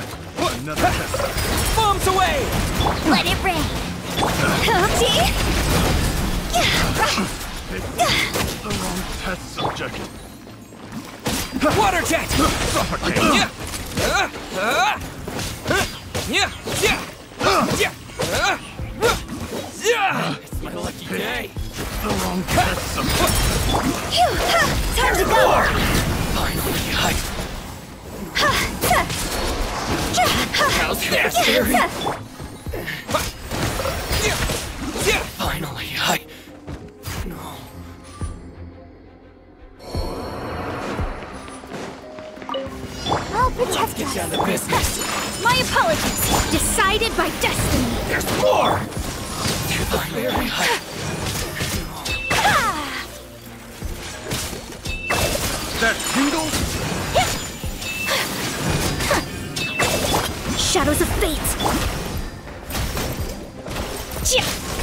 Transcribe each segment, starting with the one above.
What another test. Bombs away! Let it rain. Ouchie! The wrong test subject. Water jet! Suffocate. Yeah! Uh, Yeah! Yeah! Yeah! Yeah! It's my lucky day! The wrong test subject. Time to go! Finally, I... How's that, scary? Yeah! Yeah! Yeah! Finally, I... No. I'll protect Get us. down to business. My apologies. Decided by destiny. There's more! Finally, I... Ha! Ah! That tingle? Shadows of fate.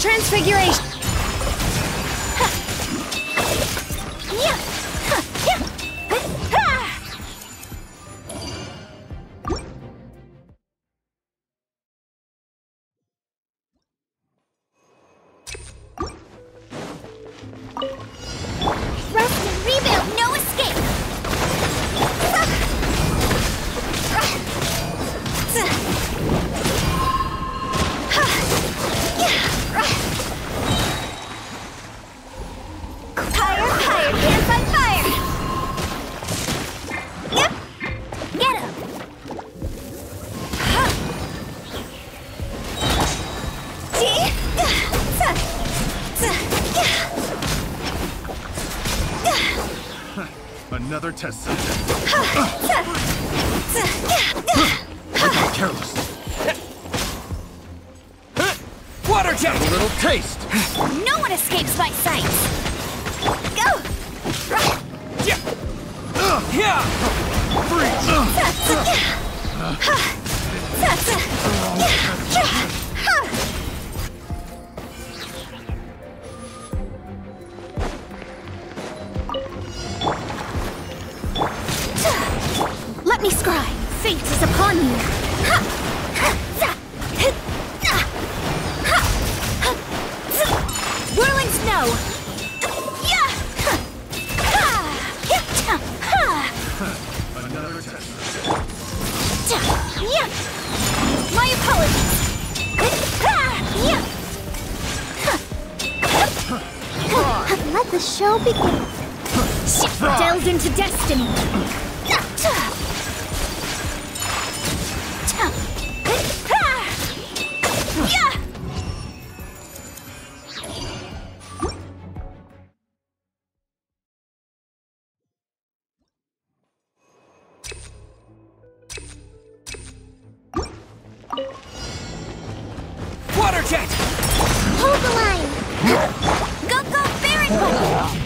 Transfiguration. Ha! Yeah! Another test subject. Tuh! Careless. Water jet! A little taste. No one escapes my sight! Go! Yeah! Yeah! Freeze. Me scry. Fate is upon you. Ha! Ha! Za! Hit! Ha! Ha! Z! Whirling snow. Yeah! Ha! Ha! Yeah! Ta! Ha! Another test subject. Ta! Yeah! My apologies. Hit! Ha! Yeah! Ha! Let the show begin. She delved into destiny. Jet! Hold the line! Go, go, Baron Bunny!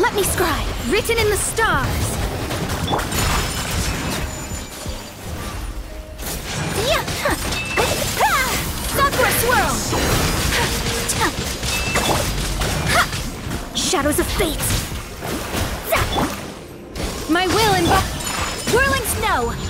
Let me scry. Written in the stars. Sakura swirl. Shadows of fate. My will embodied.